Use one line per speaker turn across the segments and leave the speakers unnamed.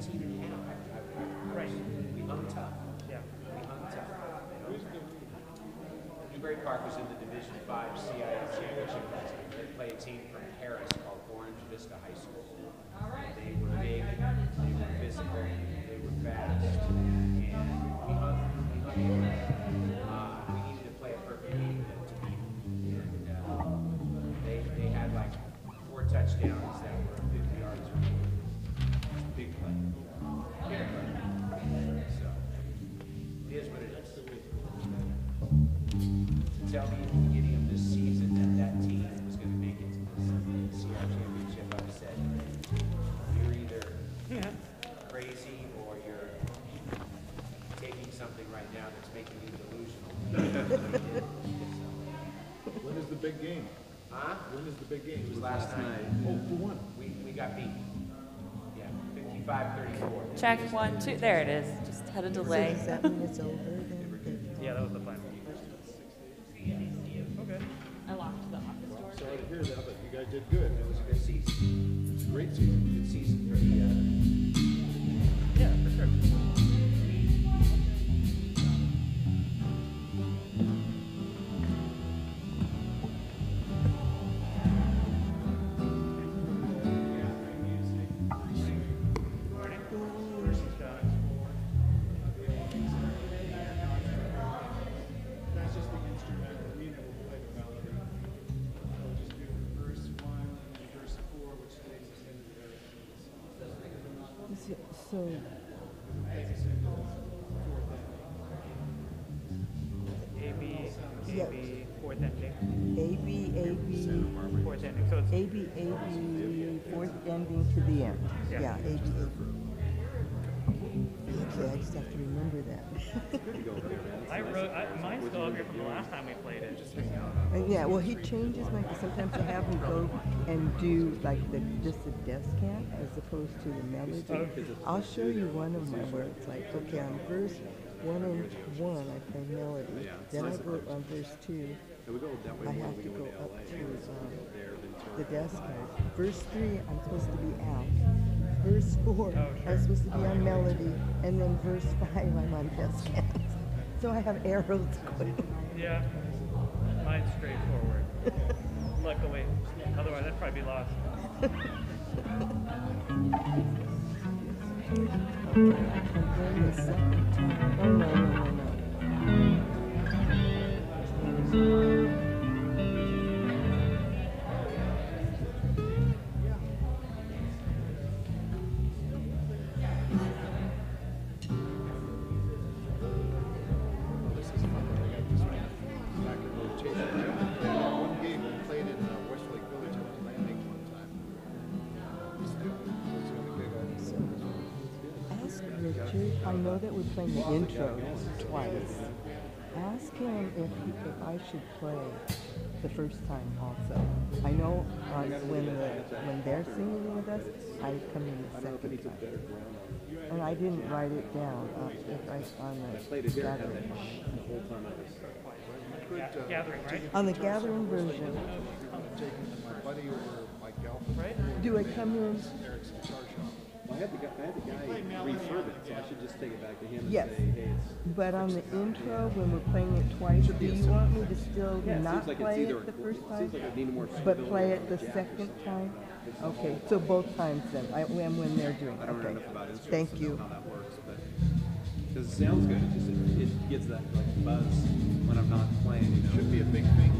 17 and a half. I, I, I,
Right.
We hung tough.
Yeah.
We hung tough. Newbury Park was in the Division Five CIF championship last night. They play a team from Perris called Orange Vista High School. They were big, they were physical, they were fast, and we hung, we hung
Check one, two. There it is. Just had a delay.
Does that mean it's over So,
into fourth ending.
A B A B fourth ending. So it's
A, B, A, B, fourth ending to the end.
Yeah.
Yeah, Okay, I just have to remember that.
I wrote I, mine's still up here from the last time we played it.
And yeah, well, he changes my, sometimes I have him go and do like the, just the descant as opposed to the melody. I'll show you one of my where it's like, okay, on verse one and one, I play melody. Then I go on verse two, I have to go up to, um, the descant. Verse three, I'm supposed to be out. Verse four, oh, I'm supposed to be oh, on melody. And then verse five, I'm on descant. So I have arrows going.
Yeah. Mine's straightforward. Luckily. Otherwise I'd probably be lost.
And then the second time, oh no, no, no, intro twice. Ask him if, he, if I should play the first time also. I know on, when the, when they're singing with us, I come in the second time. And I didn't write it down uh, if I, on the gathering.
Could, uh,
Gathering, right?
On the gathering version,
taking my buddy over Mike Galpin.
Right?
do I come in?
Eric's guitar shop.
Well, I had the guy, I had the guy refurb it, so I should just take it back to him and
Yes.
say, hey, it's.
But on the intro, when we're playing it twice, do you want me to still
Yeah, it
not
seems like it's
play
either,
it the first time?
seems like it needed more.
But
stability
play it the second time? Okay, so both times then, I, when, when they're doing,
I don't know
okay.
enough about instruments
Thank
to know
you.
how that works, but, because it sounds good, it just, it, it gives that like buzz when I'm not playing, you know?
Should be a big thing.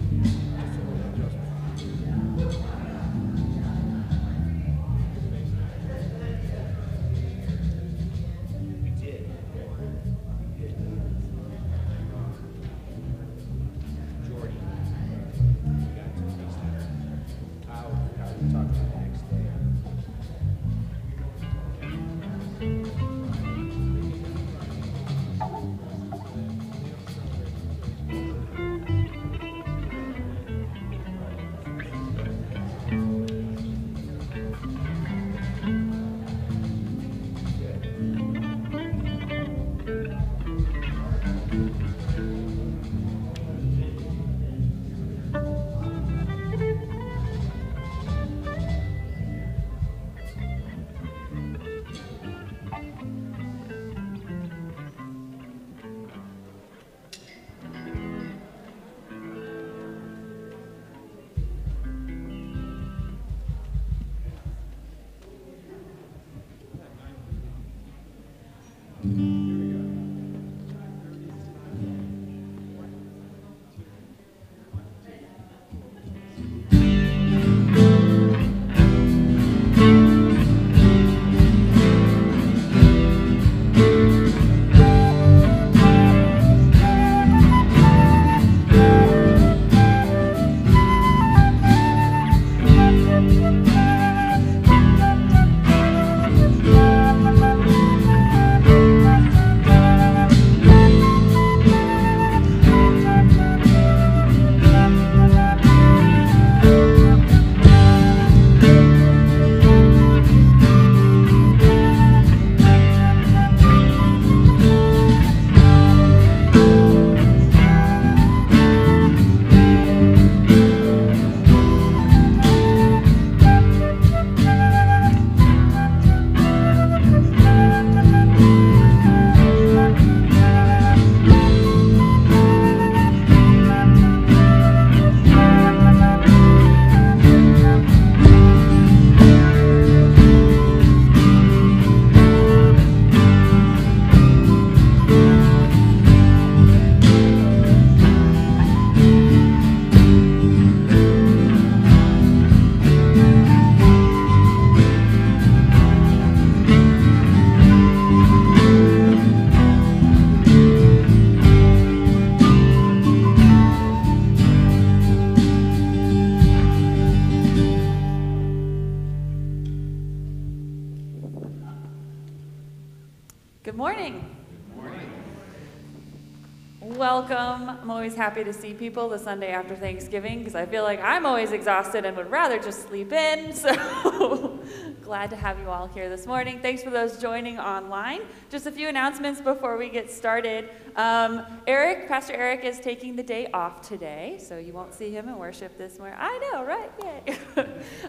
Happy to see people the Sunday after Thanksgiving because I feel like I'm always exhausted and would rather just sleep in. So glad to have you all here this morning. Thanks for those joining online. Just a few announcements before we get started. Um, Eric, Pastor Eric, is taking the day off today, so you won't see him in worship this morning. I know, right? Yay.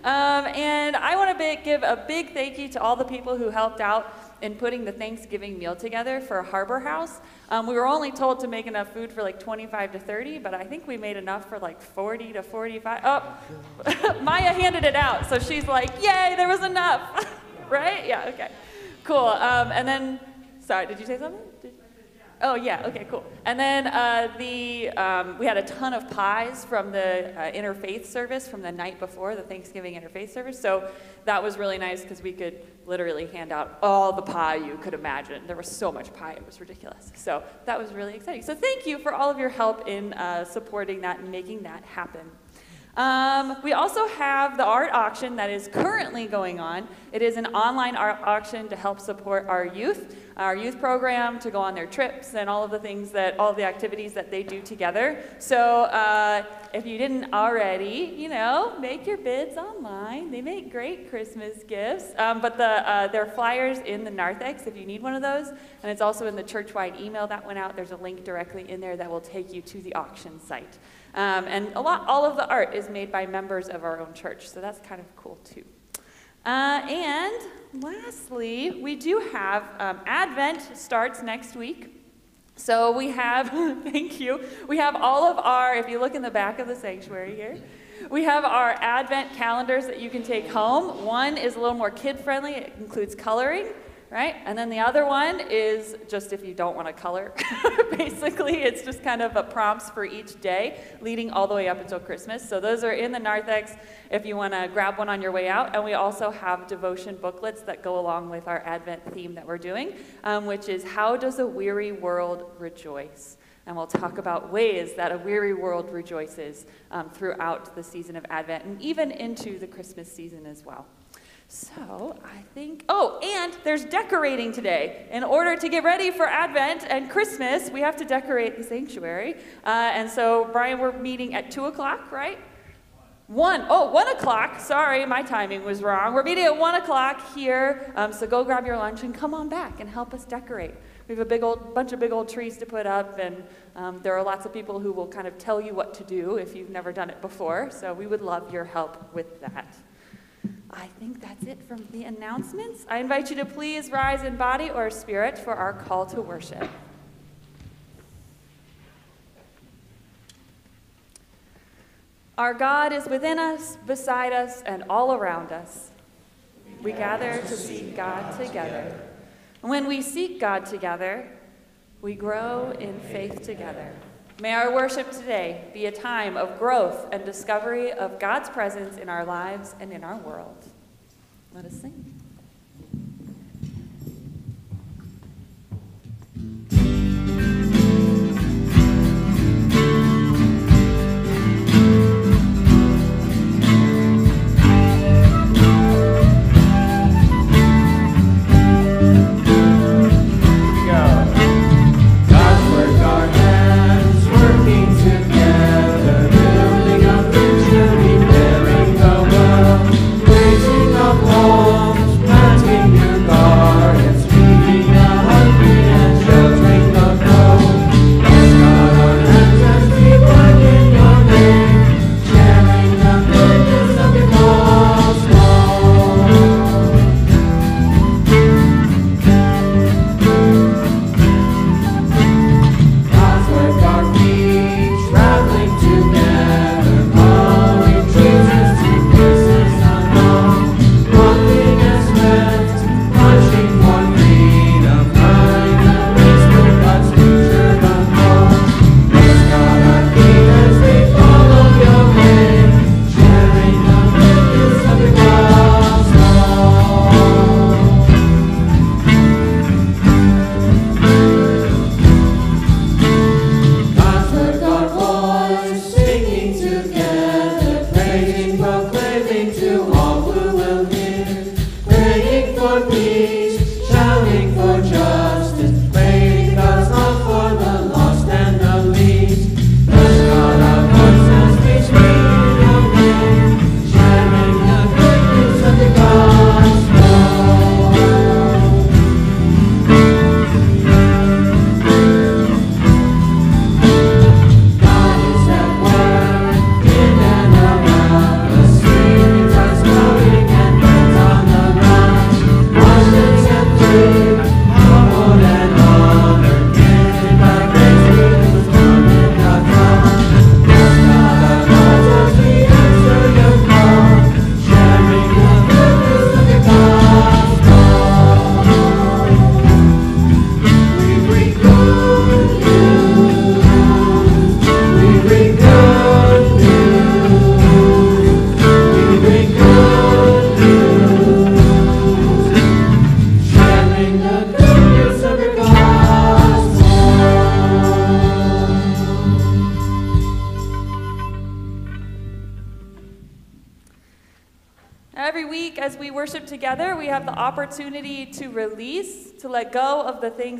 um, and I want to give a big thank you to all the people who helped out in putting the Thanksgiving meal together for a Harbor House. Um, we were only told to make enough food for like 25 to 30, but I think we made enough for like 40 to 45. Oh, Maya handed it out, so she's like, yay, there was enough. right? Yeah, okay. Cool. Um, and then, sorry, did you say something? Oh yeah. Okay. Cool. And then uh, the um, we had a ton of pies from the uh, interfaith service from the night before the Thanksgiving interfaith service. So that was really nice because we could literally hand out all the pie you could imagine. There was so much pie; it was ridiculous. So that was really exciting. So thank you for all of your help in uh, supporting that and making that happen. Um, we also have the art auction that is currently going on. It is an online art auction to help support our youth, our youth program, to go on their trips and all of the things that, all the activities that they do together. So uh, if you didn't already, you know, make your bids online. They make great Christmas gifts. Um, but the, uh, there are flyers in the narthex if you need one of those. And it's also in the church-wide email that went out. There's a link directly in there that will take you to the auction site. Um, and a lot, all of the art is made by members of our own church, so that's kind of cool too. Uh, and lastly, we do have um, Advent starts next week. So we have, thank you, we have all of our, if you look in the back of the sanctuary here, we have our Advent calendars that you can take home. One is a little more kid friendly, it includes coloring right? And then the other one is just if you don't want to color. Basically, it's just kind of a prompts for each day leading all the way up until Christmas. So those are in the narthex if you want to grab one on your way out. And we also have devotion booklets that go along with our Advent theme that we're doing, um, which is How Does a Weary World Rejoice? And we'll talk about ways that a weary world rejoices um, throughout the season of Advent and even into the Christmas season as well. So I think, oh, and there's decorating today. In order to get ready for Advent and Christmas, we have to decorate the sanctuary. Uh, and so, Brian, we're meeting at 2 o'clock, right? One, oh, one o'clock. Sorry, my timing was wrong. We're meeting at one o'clock here. Um, so go grab your lunch and come on back and help us decorate. We have a big old bunch of big old trees to put up, and um, there are lots of people who will kind of tell you what to do if you've never done it before. So we would love your help with that. I think that's it from the announcements. I invite you to please rise in body or spirit for our call to worship. Our God is within us, beside us, and all around us. We gather to seek God together. And when we seek God together, we grow in faith together. May our worship today be a time of growth and discovery of God's presence in our lives and in our world. Let us sing.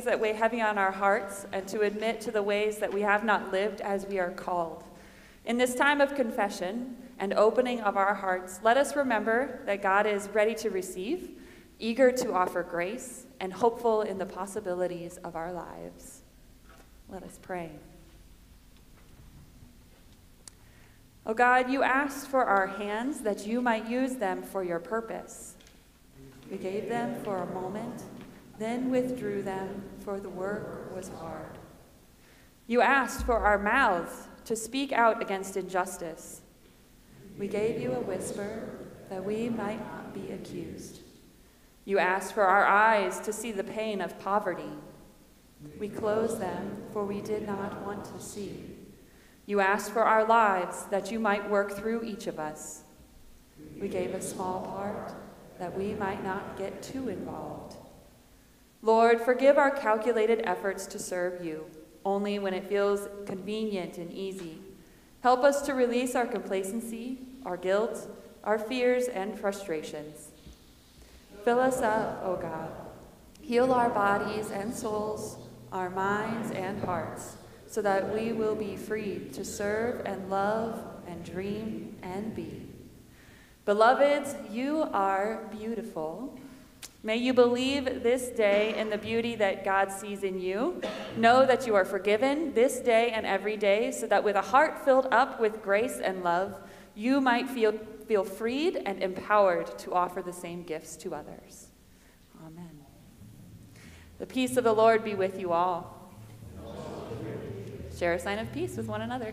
Things that weigh heavy on our hearts, and to admit to the ways that we have not lived as we are called. In this time of confession and opening of our hearts, let us remember that God is ready to receive, eager to offer grace, and hopeful in the possibilities of our lives. Let us pray. O God, you asked for our hands that you might use them for your purpose. We gave them for a moment, then withdrew them, for the work was hard. You asked for our mouths to speak out against injustice. We gave you a whisper that we might not be accused. You asked for our eyes to see the pain of poverty. We closed them, for we did not want to see. You asked for our lives that you might work through each of us. We gave a small part that we might not get too involved. Lord, forgive our calculated efforts to serve you only when it feels convenient and easy. Help us to release our complacency, our guilt, our fears, and frustrations. Fill us up, O God. Heal our bodies and souls, our minds and hearts so that we will be free to serve and love and dream and be. Beloveds, you are beautiful. May you believe this day in the beauty that God sees in you. Know that you are forgiven this day and every day, so that with a heart filled up with grace and love, you might feel, feel freed and empowered to offer the same gifts to others. Amen. The peace of the Lord be with you all. Share a sign of peace with one another.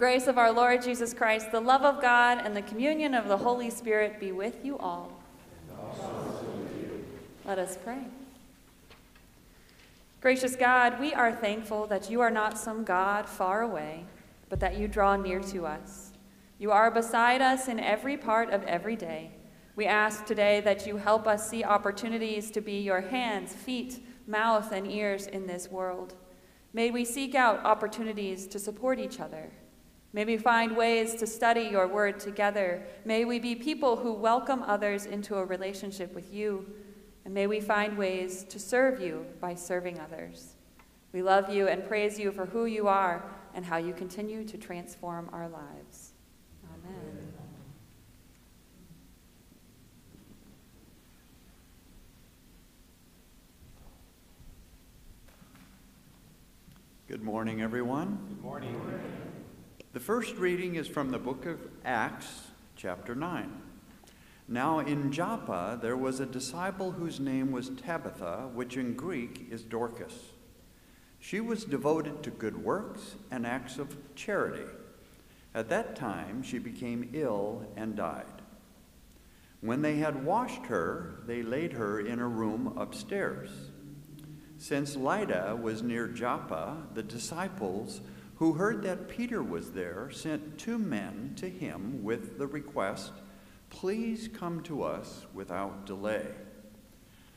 Grace of
our Lord Jesus Christ, the love of God, and the communion of the Holy Spirit be with you all. Let us pray. Gracious God, we are thankful that you are not some God far away, but that you draw near to us. You are beside us in every part of every day. We ask today that you help us see opportunities to be your hands, feet, mouth, and ears in this world. May we seek out opportunities to support each other. May we find ways to study your word together. May we be people who welcome others into a relationship with you. And may we find ways to serve you by serving others. We love you and praise you for who you are and how you continue to transform our lives. Amen.
Good morning, everyone.
Good morning.
The first reading is from the book of Acts, chapter 9. Now in Joppa there was a disciple whose name was Tabitha, which in Greek is Dorcas. She was devoted to good works and acts of charity. At that time she became ill and died. When they had washed her, they laid her in a room upstairs. Since Lydda was near Joppa, the disciples who heard that Peter was there sent two men to him with the request, Please come to us without delay.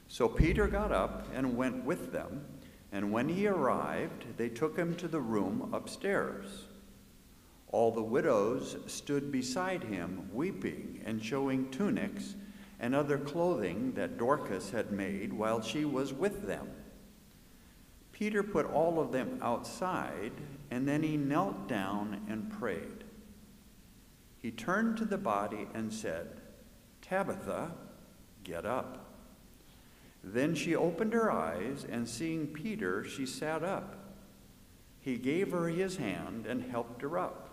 So Peter got up and went with them, and when he arrived, they took him to the room upstairs. All the widows stood beside him, weeping and showing tunics and other clothing that Dorcas had made while she was with them. Peter put all of them outside, and then he knelt down and prayed. He turned to the body and said, Tabitha, get up. Then she opened her eyes, and seeing Peter, she sat up. He gave her his hand and helped her up.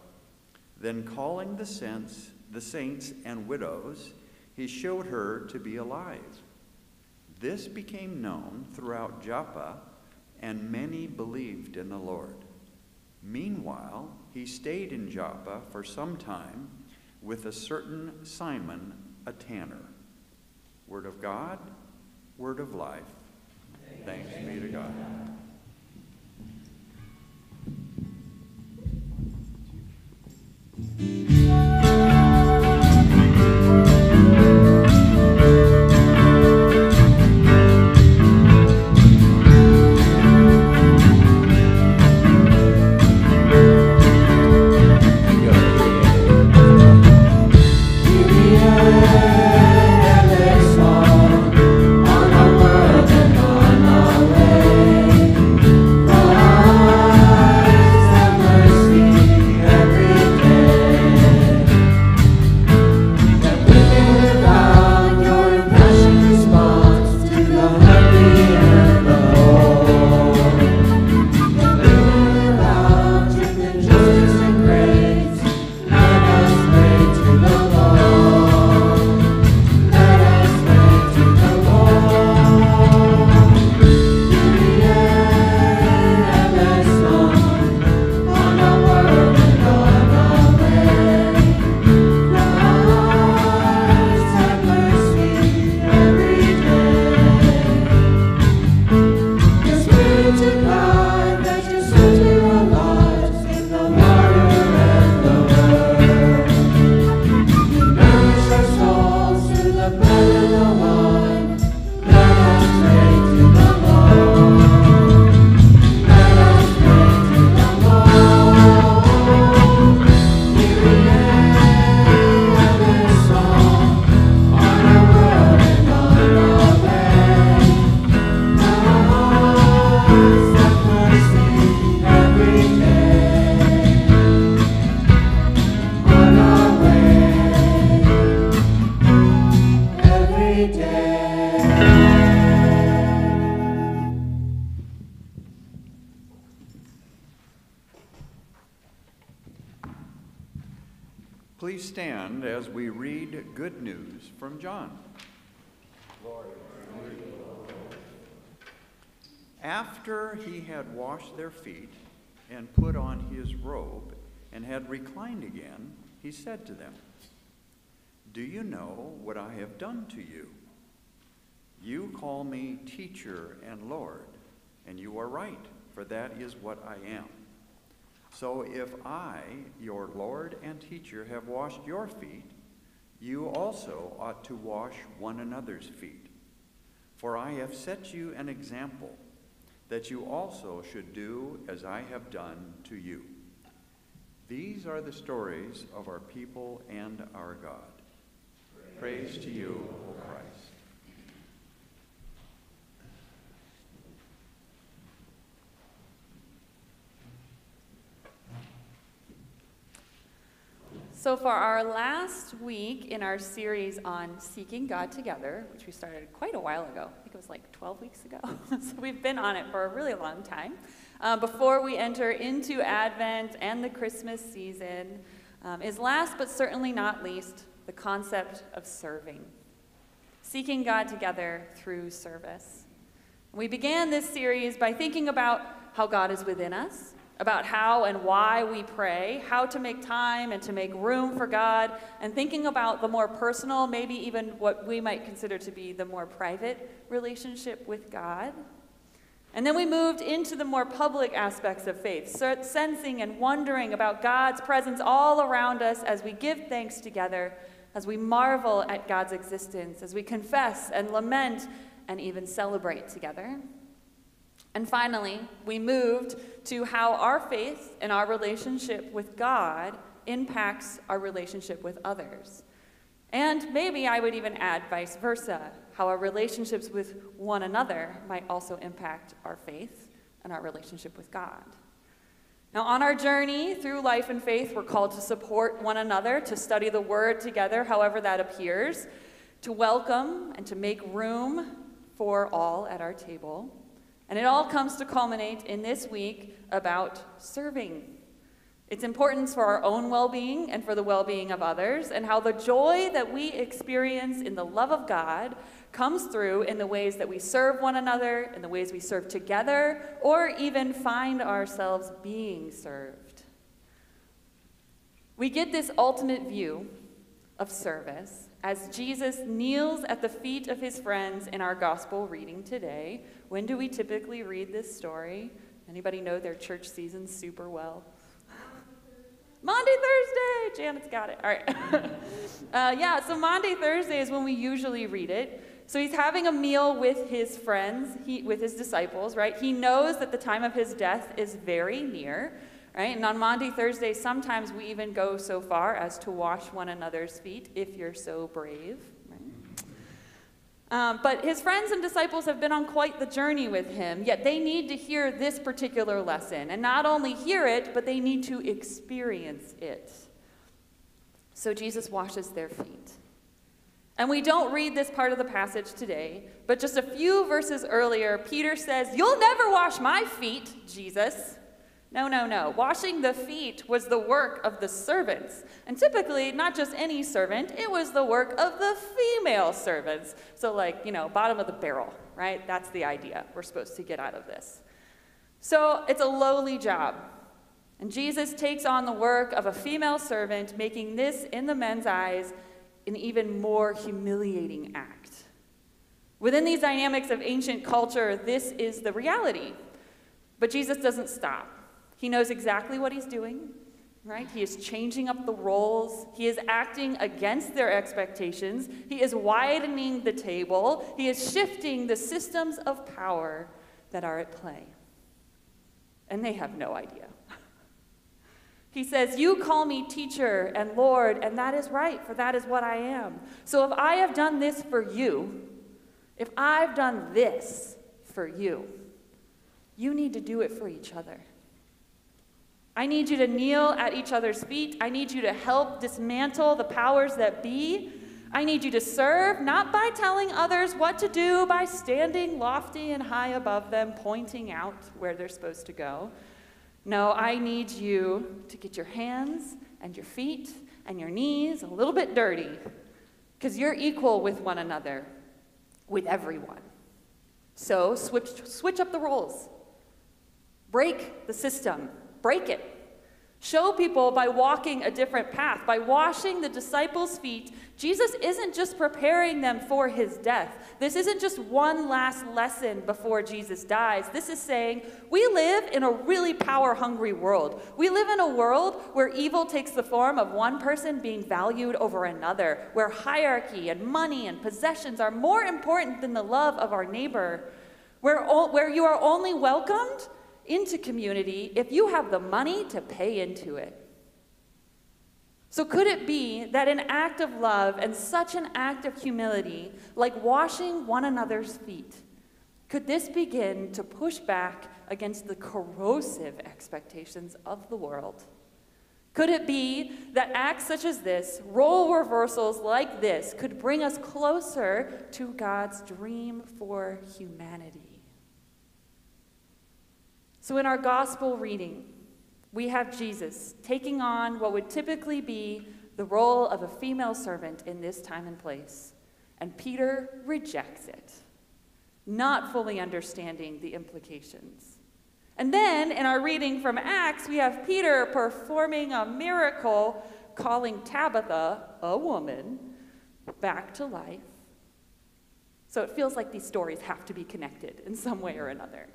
Then, calling the saints, the saints and widows, he showed her to be alive. This became known throughout Joppa, and many believed in the Lord. Meanwhile, he stayed in Joppa for some time with a certain Simon, a tanner. Word of God, word of life. Thanks be to God.
On our
After he had washed their feet and put on his robe and had reclined again, he said to them, Do you know what I have done to you? You call me teacher and Lord, and you are right, for that is what I am. So if I, your Lord and teacher, have washed your feet, you also ought to wash one another's feet. For I have set you an example, that you also should do as I have done to you. These are the stories of our people and our God. Praise to you, O Christ.
So, for our last week in our series on seeking God together, which we started quite a while ago, I think it was like 12 weeks ago. so, we've been on it for a really long time. Uh, before we enter into Advent and the Christmas season, um, is last but certainly not least the concept of serving. Seeking God together through service. We began this series by thinking about how God is within us about how and why we pray, how to make time and to make room for God, and thinking about the more personal, maybe even what we might consider to be the more private relationship with God. And then we moved into the more public aspects of faith, sensing and wondering about God's presence all around us as we give thanks together, as we marvel at God's existence, as we confess and lament and even celebrate together. And finally, we moved to how our faith and our relationship with God impacts our relationship with others. And maybe I would even add vice versa, how our relationships with one another might also impact our faith and our relationship with God. Now, on our journey through life and faith, we're called to support one another, to study the Word together, however that appears, to welcome and to make room for all at our table. And it all comes to culminate in this week about serving. Its importance for our own well being and for the well being of others, and how the joy that we experience in the love of God comes through in the ways that we serve one another, in the ways we serve together, or even find ourselves being served. We get this ultimate view of service as Jesus kneels at the feet of his friends in our gospel reading today. When do we typically read this story? Anybody know their church season super well? Maundy, Thursday! Janet's got it. All right. uh, yeah, so Maundy, Thursday is when we usually read it. So he's having a meal with his friends, he, with his disciples, right? He knows that the time of his death is very near right? And on Maundy Thursday, sometimes we even go so far as to wash one another's feet if you're so brave. Um, but his friends and disciples have been on quite the journey with him, yet they need to hear this particular lesson. And not only hear it, but they need to experience it. So Jesus washes their feet. And we don't read this part of the passage today, but just a few verses earlier, Peter says, You'll never wash my feet, Jesus. No, no, no. Washing the feet was the work of the servants. And typically, not just any servant, it was the work of the female servants. So, like, you know, bottom of the barrel, right? That's the idea we're supposed to get out of this. So, it's a lowly job. And Jesus takes on the work of a female servant, making this, in the men's eyes, an even more humiliating act. Within these dynamics of ancient culture, this is the reality. But Jesus doesn't stop. He knows exactly what he's doing, right? He is changing up the roles. He is acting against their expectations. He is widening the table. He is shifting the systems of power that are at play. And they have no idea. He says, You call me teacher and Lord, and that is right, for that is what I am. So if I have done this for you, if I've done this for you, you need to do it for each other. I need you to kneel at each other's feet. I need you to help dismantle the powers that be. I need you to serve, not by telling others what to do, by standing lofty and high above them, pointing out where they're supposed to go. No, I need you to get your hands and your feet and your knees a little bit dirty because you're equal with one another, with everyone. So switch, switch up the roles. Break the system, break it. Show people by walking a different path, by washing the disciples' feet. Jesus isn't just preparing them for his death. This isn't just one last lesson before Jesus dies. This is saying we live in a really power hungry world. We live in a world where evil takes the form of one person being valued over another, where hierarchy and money and possessions are more important than the love of our neighbor, where, where you are only welcomed into community if you have the money to pay into it. So, could it be that an act of love and such an act of humility, like washing one another's feet, could this begin to push back against the corrosive expectations of the world? Could it be that acts such as this, role reversals like this, could bring us closer to God's dream for humanity? So, in our gospel reading, we have Jesus taking on what would typically be the role of a female servant in this time and place. And Peter rejects it, not fully understanding the implications. And then in our reading from Acts, we have Peter performing a miracle, calling Tabitha, a woman, back to life. So it feels like these stories have to be connected in some way or another.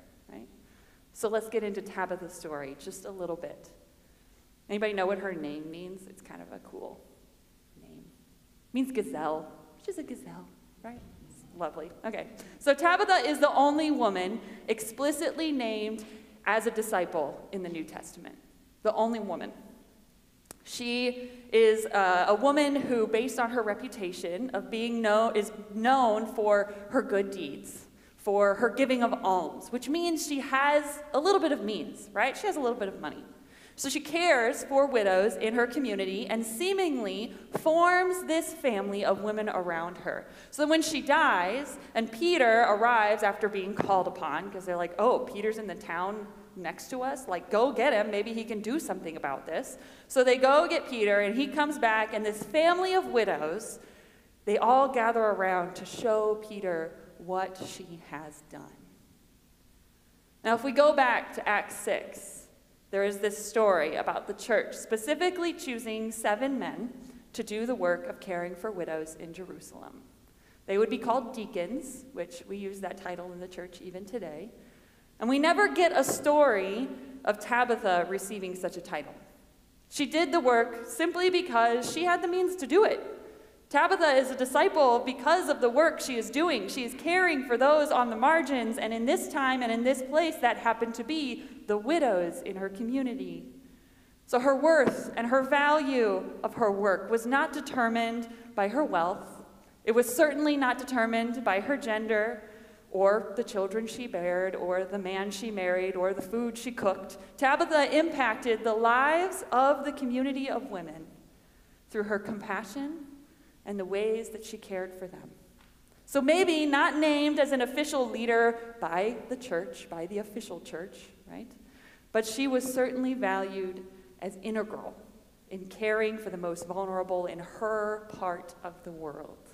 So let's get into Tabitha's story just a little bit. Anybody know what her name means? It's kind of a cool name. It means gazelle. She's a gazelle, right? It's lovely. Okay. So Tabitha is the only woman explicitly named as a disciple in the New Testament. The only woman. She is uh, a woman who, based on her reputation of being known, is known for her good deeds for her giving of alms, which means she has a little bit of means, right? She has a little bit of money. So she cares for widows in her community and seemingly forms this family of women around her. So when she dies and Peter arrives after being called upon, because they're like, oh, Peter's in the town next to us, like, go get him. Maybe he can do something about this. So they go get Peter, and he comes back, and this family of widows, they all gather around to show Peter what she has done. Now, if we go back to Acts 6, there is this story about the church specifically choosing seven men to do the work of caring for widows in Jerusalem. They would be called deacons, which we use that title in the church even today. And we never get a story of Tabitha receiving such a title. She did the work simply because she had the means to do it. Tabitha is a disciple because of the work she is doing. She is caring for those on the margins, and in this time and in this place, that happened to be the widows in her community. So her worth and her value of her work was not determined by her wealth. It was certainly not determined by her gender or the children she bared or the man she married or the food she cooked. Tabitha impacted the lives of the community of women through her compassion and the ways that she cared for them. So maybe not named as an official leader by the church, by the official church, right? But she was certainly valued as integral in caring for the most vulnerable in her part of the world.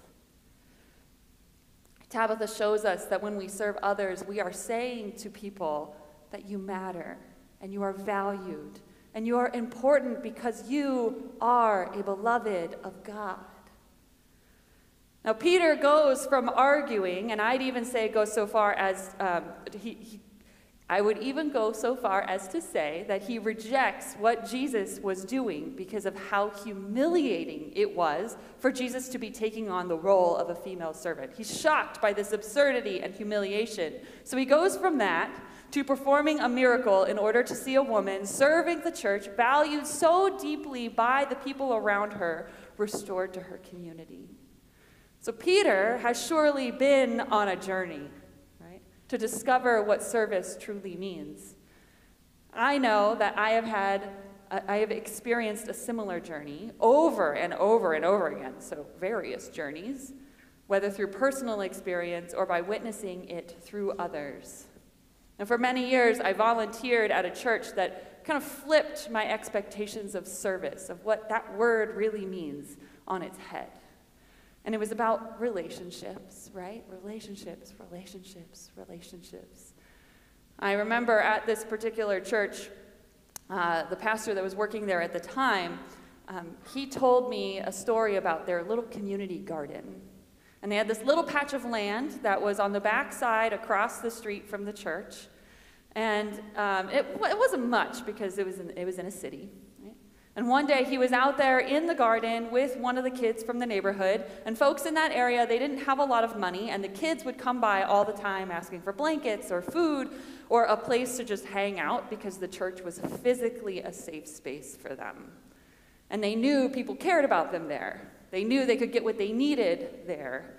Tabitha shows us that when we serve others, we are saying to people that you matter and you are valued and you are important because you are a beloved of God. Now, Peter goes from arguing, and I'd even say goes so far as um, he, he, I would even go so far as to say that he rejects what Jesus was doing because of how humiliating it was for Jesus to be taking on the role of a female servant. He's shocked by this absurdity and humiliation. So he goes from that to performing a miracle in order to see a woman serving the church, valued so deeply by the people around her, restored to her community. So Peter has surely been on a journey, right, to discover what service truly means. I know that I have had, I have experienced a similar journey over and over and over again, so various journeys, whether through personal experience or by witnessing it through others. And for many years, I volunteered at a church that kind of flipped my expectations of service, of what that word really means, on its head. And it was about relationships, right? Relationships, relationships, relationships. I remember at this particular church, uh, the pastor that was working there at the time, um, he told me a story about their little community garden. And they had this little patch of land that was on the back side across the street from the church. And um, it, it wasn't much because it was in, it was in a city. And one day he was out there in the garden with one of the kids from the neighborhood. And folks in that area, they didn't have a lot of money. And the kids would come by all the time asking for blankets or food or a place to just hang out because the church was physically a safe space for them. And they knew people cared about them there. They knew they could get what they needed there.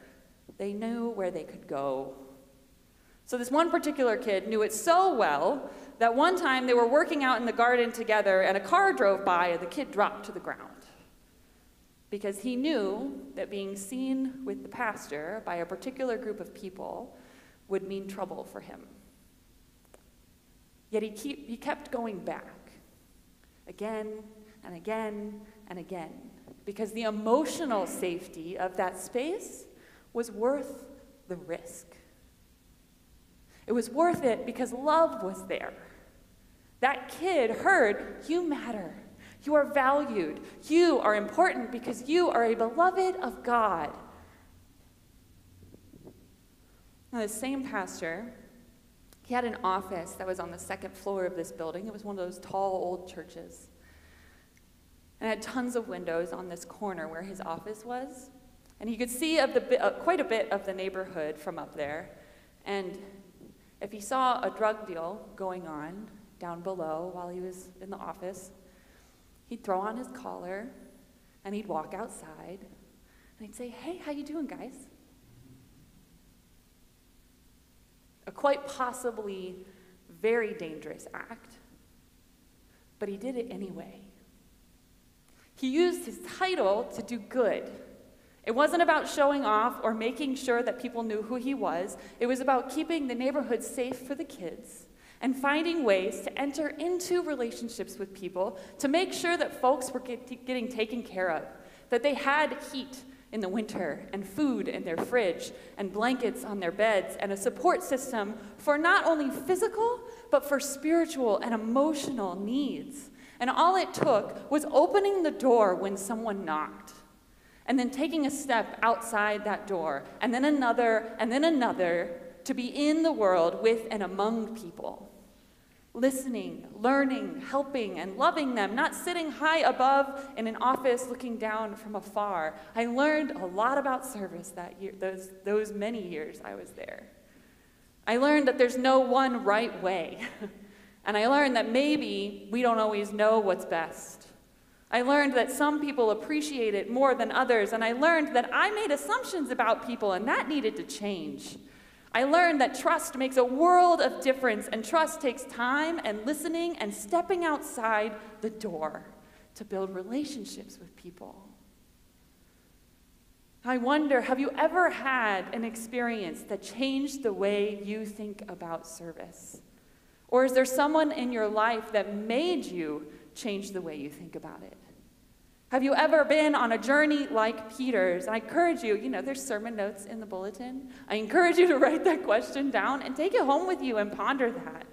They knew where they could go. So, this one particular kid knew it so well that one time they were working out in the garden together and a car drove by and the kid dropped to the ground. Because he knew that being seen with the pastor by a particular group of people would mean trouble for him. Yet he, keep, he kept going back again and again and again because the emotional safety of that space was worth the risk. It was worth it because love was there. That kid heard, You matter. You are valued. You are important because you are a beloved of God. Now, the same pastor, he had an office that was on the second floor of this building. It was one of those tall old churches. And had tons of windows on this corner where his office was. And he could see of the, uh, quite a bit of the neighborhood from up there. And if he saw a drug deal going on down below while he was in the office, he'd throw on his collar and he'd walk outside and he'd say, "Hey, how you doing, guys?" A quite possibly very dangerous act, but he did it anyway. He used his title to do good. It wasn't about showing off or making sure that people knew who he was. It was about keeping the neighborhood safe for the kids and finding ways to enter into relationships with people to make sure that folks were get, getting taken care of, that they had heat in the winter and food in their fridge and blankets on their beds and a support system for not only physical, but for spiritual and emotional needs. And all it took was opening the door when someone knocked and then taking a step outside that door, and then another, and then another, to be in the world with and among people. Listening, learning, helping, and loving them, not sitting high above in an office looking down from afar. I learned a lot about service that year, those, those many years I was there. I learned that there's no one right way. and I learned that maybe we don't always know what's best. I learned that some people appreciate it more than others, and I learned that I made assumptions about people, and that needed to change. I learned that trust makes a world of difference, and trust takes time and listening and stepping outside the door to build relationships with people. I wonder have you ever had an experience that changed the way you think about service? Or is there someone in your life that made you change the way you think about it? Have you ever been on a journey like Peter's? I encourage you, you know, there's sermon notes in the bulletin. I encourage you to write that question down and take it home with you and ponder that.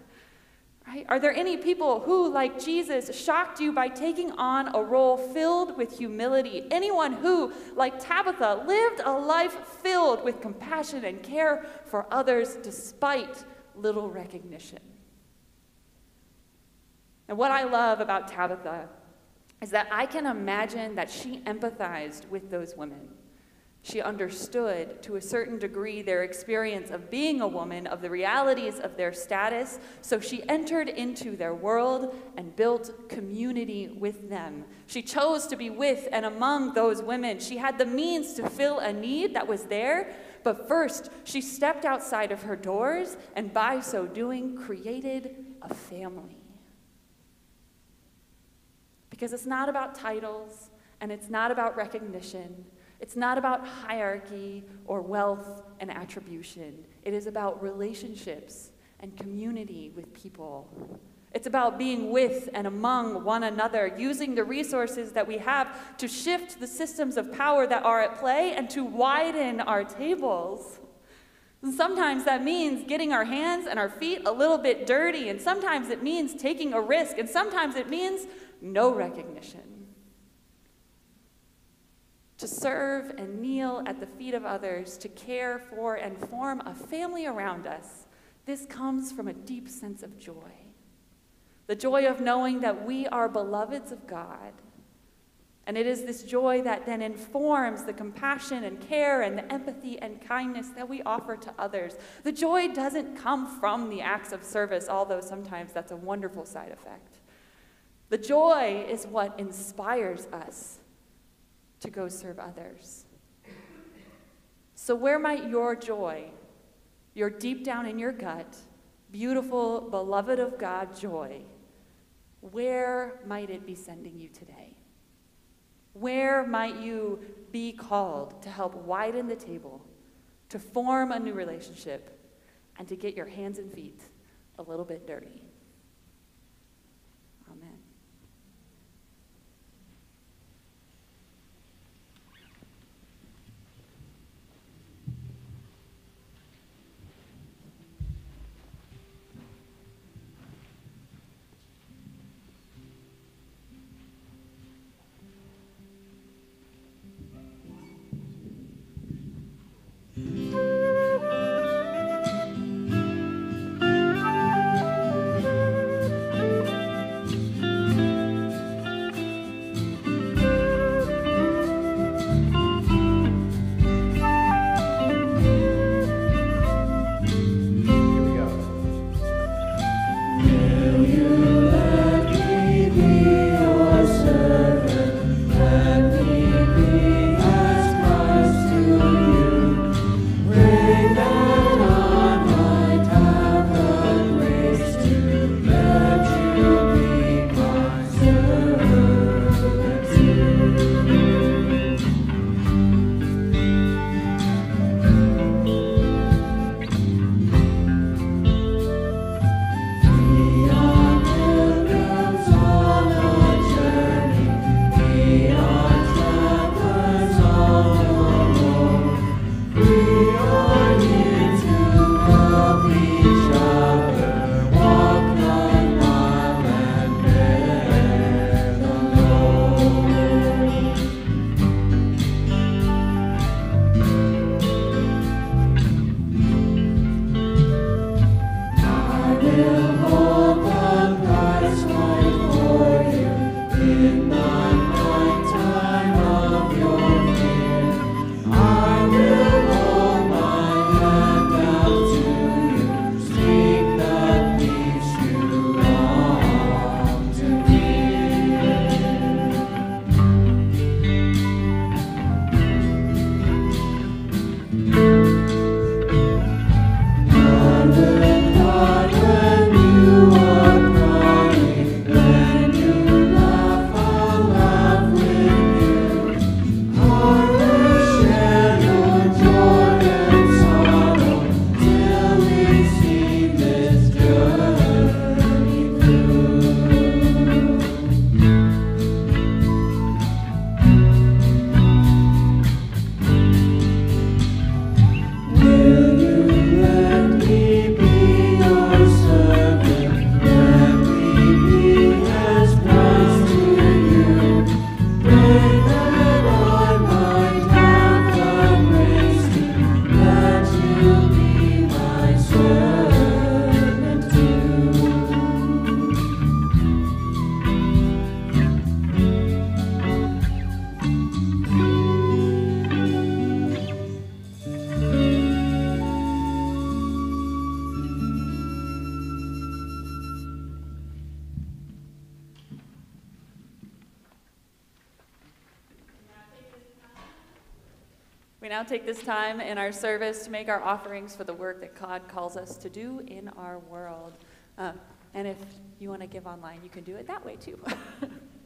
Right? Are there any people who, like Jesus, shocked you by taking on a role filled with humility? Anyone who, like Tabitha, lived a life filled with compassion and care for others despite little recognition? And what I love about Tabitha is that I can imagine that she empathized with those women. She understood to a certain degree their experience of being a woman, of the realities of their status, so she entered into their world and built community with them. She chose to be with and among those women. She had the means to fill a need that was there, but first she stepped outside of her doors and by so doing created a family. Because it's not about titles and it's not about recognition. It's not about hierarchy or wealth and attribution. It is about relationships and community with people. It's
about being with and among one another, using the resources that we have to shift the systems of power that are at play and to widen our tables. And sometimes that means getting our hands and our feet a little bit dirty, and sometimes it means taking a risk, and sometimes it means no recognition. To serve and kneel at the feet of others, to care for and form a family around us, this comes from a deep sense of joy. The joy of knowing that we are beloveds of God. And it is this joy that then informs the compassion and care and the empathy and kindness that we offer to others. The joy doesn't come from the acts of service, although sometimes that's a wonderful side effect. The joy is what inspires us to go serve others. So, where might your joy, your deep down in your gut, beautiful, beloved of God joy, where might it be sending you today? Where might you be called to help widen the table, to form a new relationship, and to get your hands and feet a little bit dirty? Take this time in our service to make our offerings for the work that God calls us to do in our world. Um, and if you want to give online, you can do it that way too.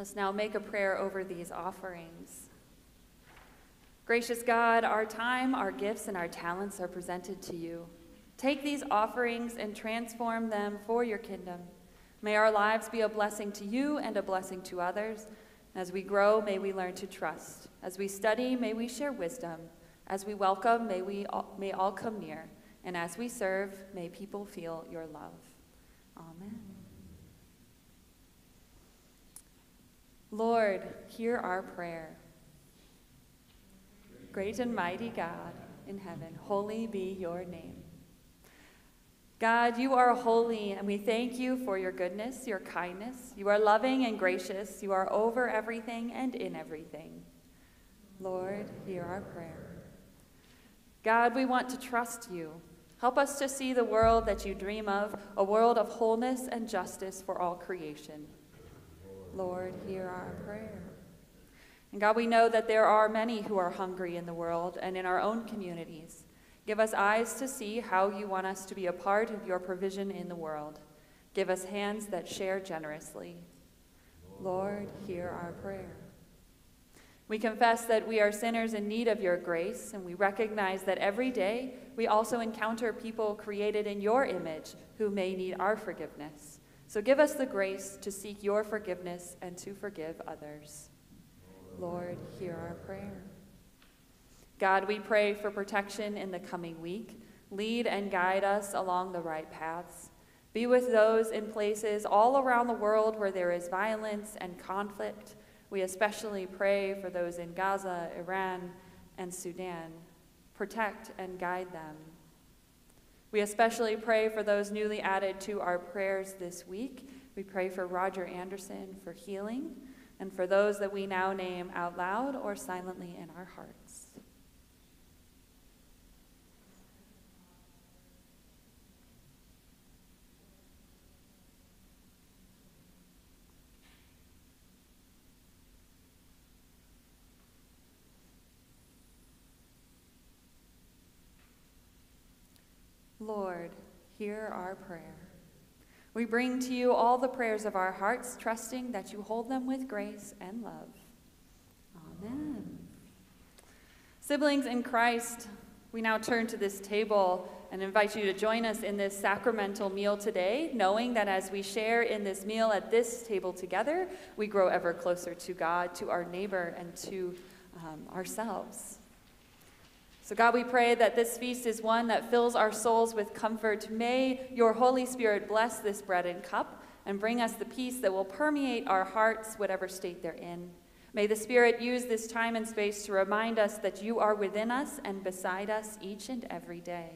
Let's now make a prayer over these offerings. Gracious God, our time, our gifts, and our talents are presented to you. Take these offerings and transform them for your kingdom. May our lives be a blessing to you and a blessing to others. As we grow, may we learn to trust. As we study, may we share wisdom. As we welcome, may, we all, may all come near. And as we serve, may people feel your love. Amen. Lord, hear our prayer. Great and mighty God in heaven, holy be your name. God, you are holy, and we thank you for your goodness, your kindness. You are loving and gracious. You are over everything and in everything. Lord, hear our prayer. God, we want to trust you. Help us to see the world that you dream of, a world of wholeness and justice for all creation. Lord, hear our prayer. And God, we know that there are many who are hungry in the world and in our own communities. Give us eyes to see how you want us to be a part of your provision in the world. Give us hands that share generously. Lord, hear our prayer. We confess that we are sinners in need of your grace, and we recognize that every day we also encounter people created in your image who may need our forgiveness. So give us the grace to seek your forgiveness and to forgive others. Lord, hear our prayer. God, we pray for protection in the coming week. Lead and guide us along the right paths. Be with those in places all around the world where there is violence and conflict. We especially pray for those in Gaza, Iran, and Sudan. Protect and guide them. We especially pray for those newly added to our prayers this week. We pray for Roger Anderson for healing and for those that we now name out loud or silently in our hearts. Lord, hear our prayer. We bring to you all the prayers of our hearts, trusting that you hold them with grace and love. Amen. Siblings in Christ, we now turn to this table and invite you to join us in this sacramental meal today, knowing that as we share in this meal at this table together, we grow ever closer to God, to our neighbor, and to um, ourselves. So, God, we pray that this feast is one that fills our souls with comfort. May your Holy Spirit bless this bread and cup and bring us the peace that will permeate our hearts, whatever state they're in. May the Spirit use this time and space to remind us that you are within us and beside us each and every day.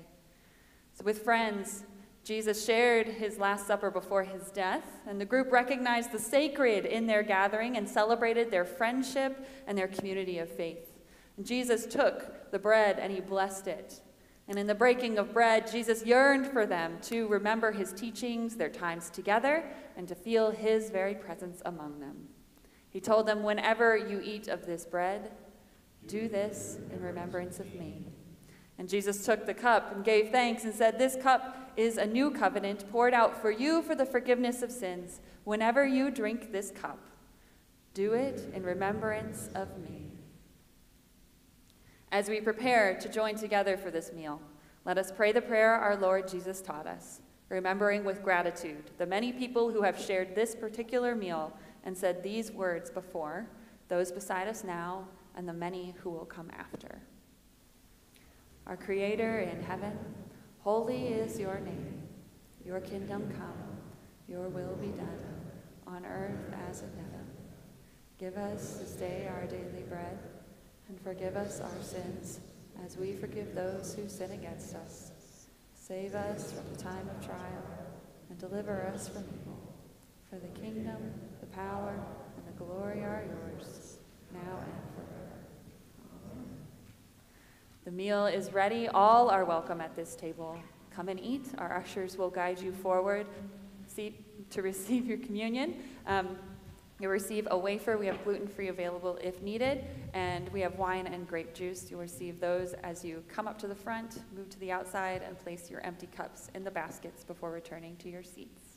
So, with friends, Jesus shared his Last Supper before his death, and the group recognized the sacred in their gathering and celebrated their friendship and their community of faith. And Jesus took the bread and he blessed it. And in the breaking of bread, Jesus yearned for them to remember his teachings, their times together, and to feel his very presence among them. He told them, Whenever you eat of this bread, do this in remembrance of me. And Jesus took the cup and gave thanks and said, This cup is a new covenant poured out for you for the forgiveness of sins. Whenever you drink this cup, do it in remembrance of me. As we prepare to join together for this meal, let us pray the prayer our Lord Jesus taught us, remembering with gratitude the many people who have shared this particular meal and said these words before, those beside us now, and the many who will come after. Our Creator in heaven, holy is your name. Your kingdom come, your will be done, on earth as in heaven. Give us this day our daily bread and forgive us our sins as we forgive those who sin against us. Save us from the time of trial and deliver us from evil. For the kingdom, the power, and the glory are yours, now and forever. Amen. The meal is ready. All are welcome at this table. Come and eat. Our ushers will guide you forward seat to receive your communion. Um, You'll receive a wafer. We have gluten free available if needed, and we have wine and grape juice. You'll receive those as you come up to the front, move to the outside, and place your empty cups in the baskets before returning to your seats.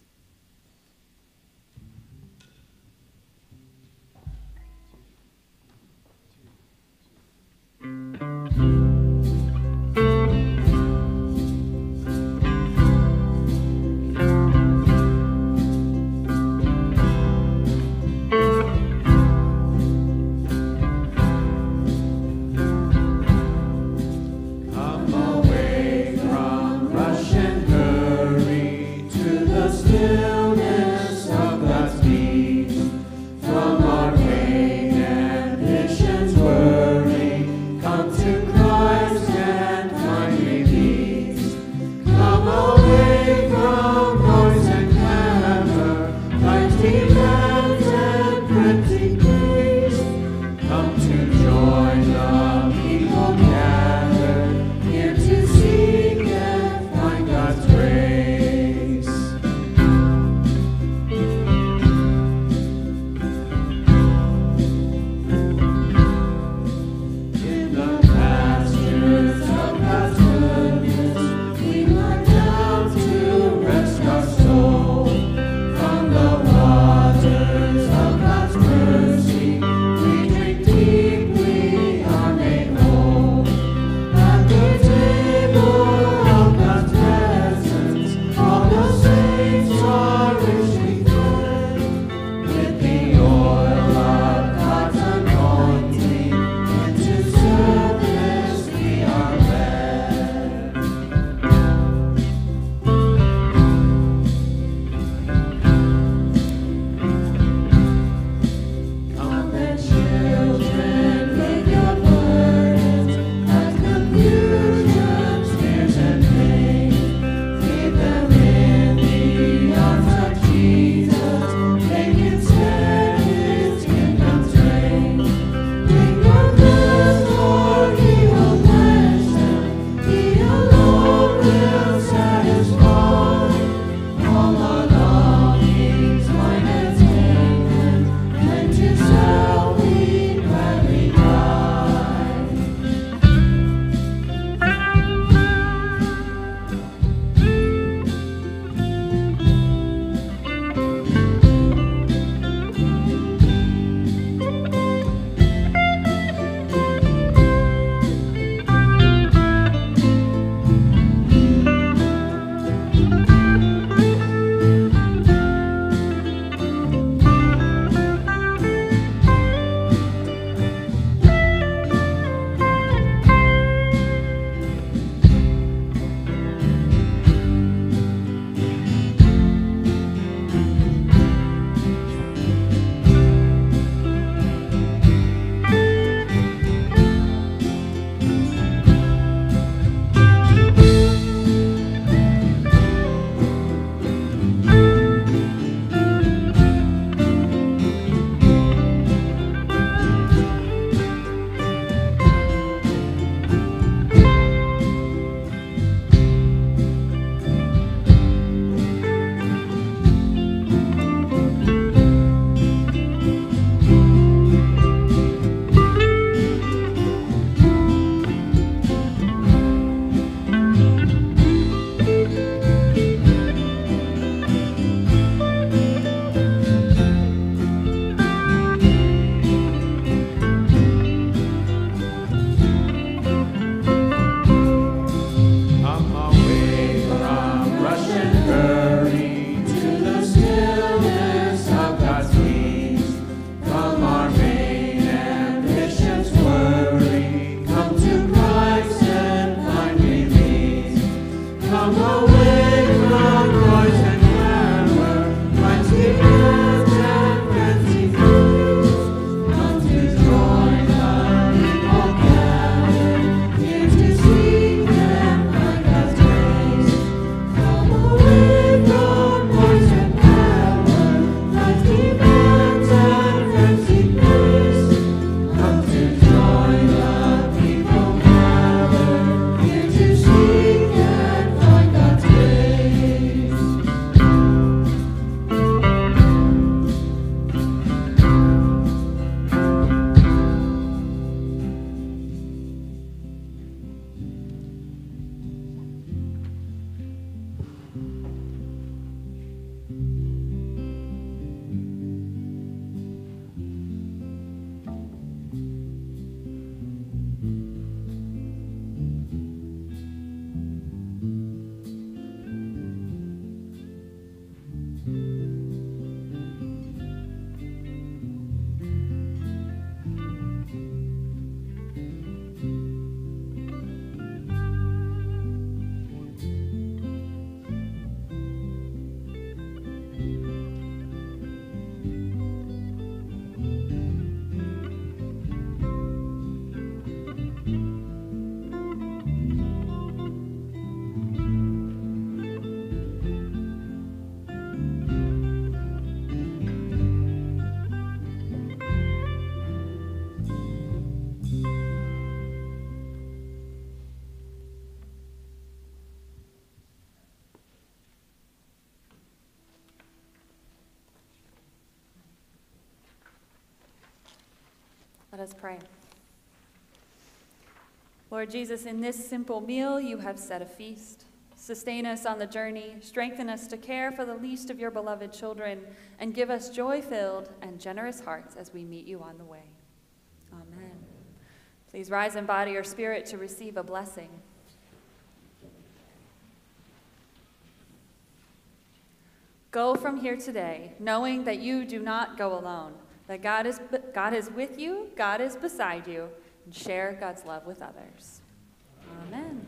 Let us pray. Lord Jesus, in this simple meal you have set a feast. Sustain us on the journey, strengthen us to care for the least of your beloved children, and give us joy filled and generous hearts as we meet you on the way. Amen. Please rise in body or spirit to receive a blessing. Go from here today, knowing that you do not go alone, that God is, God is with you, God is beside you, and share God's love with others. Amen.